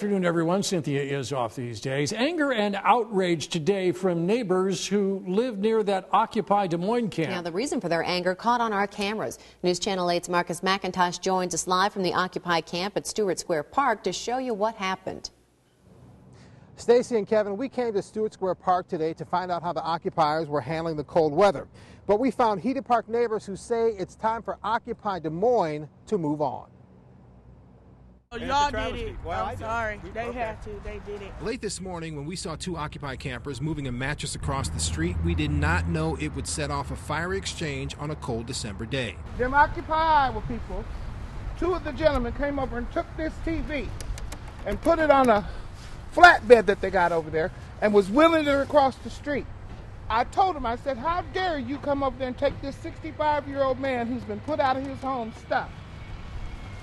afternoon, everyone. Cynthia is off these days. Anger and outrage today from neighbors who live near that Occupy Des Moines camp. Now, the reason for their anger caught on our cameras. News Channel 8's Marcus McIntosh joins us live from the Occupy camp at Stewart Square Park to show you what happened. Stacy and Kevin, we came to Stewart Square Park today to find out how the occupiers were handling the cold weather. But we found heated park neighbors who say it's time for Occupy Des Moines to move on. Oh, y'all did it. Well, I'm sorry. They okay. had to. They did it. Late this morning, when we saw two Occupy campers moving a mattress across the street, we did not know it would set off a fiery exchange on a cold December day. Them Occupy Iowa people, two of the gentlemen came over and took this TV and put it on a flatbed that they got over there and was wheeling it across the street. I told him, I said, how dare you come over there and take this 65-year-old man who's been put out of his home stuff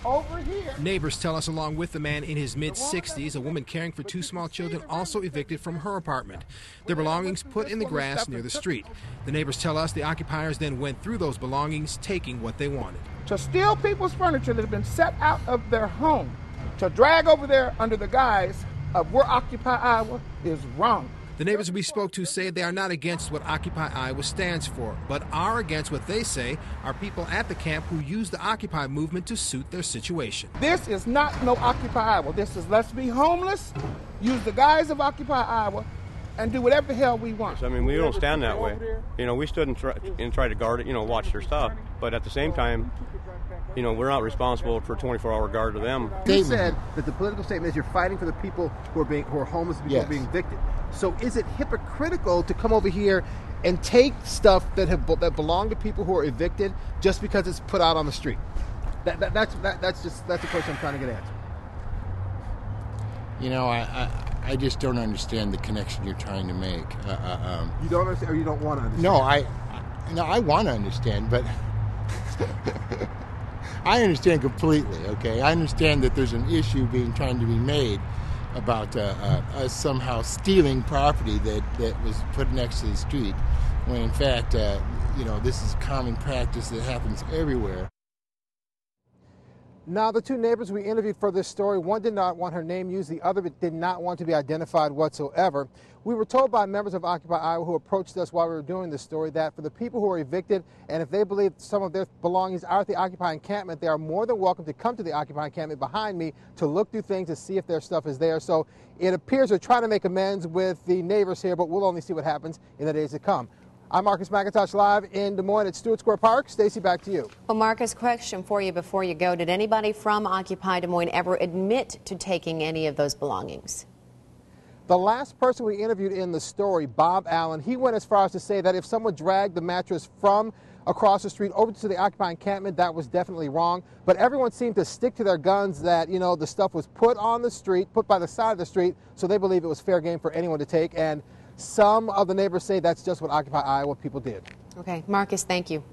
over here. Neighbors tell us, along with the man in his mid 60s, a woman caring for two small children also evicted from her apartment. Their belongings put in the grass near the street. The neighbors tell us the occupiers then went through those belongings, taking what they wanted. To steal people's furniture that had been set out of their home, to drag over there under the guise of we're Occupy Iowa is wrong. The neighbors we spoke to say they are not against what Occupy Iowa stands for, but are against what they say are people at the camp who use the Occupy movement to suit their situation. This is not no Occupy Iowa. This is let's be homeless, use the guise of Occupy Iowa, and do whatever the hell we want. I mean, we don't stand that way. You know, we stood and, try, and tried to guard it, you know, watch their stuff. But at the same time, you know, we're not responsible for 24-hour guard to them. He said that the political statement is you're fighting for the people who are being who are homeless, people yes. being evicted. So is it hypocritical to come over here and take stuff that have that belong to people who are evicted just because it's put out on the street? That, that, that's that, that's just that's the question I'm trying to get answered. You know, I, I, I just don't understand the connection you're trying to make. Uh, uh, um, you don't understand, or you don't want to understand. No, I, no, I want to understand, but I understand completely. Okay, I understand that there's an issue being trying to be made about uh, uh, us somehow stealing property that, that was put next to the street, when in fact, uh, you know, this is common practice that happens everywhere. Now, the two neighbors we interviewed for this story, one did not want her name used, the other did not want to be identified whatsoever. We were told by members of Occupy Iowa who approached us while we were doing this story that for the people who are evicted and if they believe some of their belongings are at the Occupy encampment, they are more than welcome to come to the Occupy encampment behind me to look through things to see if their stuff is there. So it appears they're trying to make amends with the neighbors here, but we'll only see what happens in the days to come. I'm Marcus McIntosh live in Des Moines at Stewart Square Park. Stacy, back to you. Well, Marcus, question for you before you go. Did anybody from Occupy Des Moines ever admit to taking any of those belongings? The last person we interviewed in the story, Bob Allen, he went as far as to say that if someone dragged the mattress from across the street over to the Occupy encampment, that was definitely wrong. But everyone seemed to stick to their guns that, you know, the stuff was put on the street, put by the side of the street, so they believe it was fair game for anyone to take. And some of the neighbors say that's just what Occupy Iowa people did. Okay, Marcus, thank you.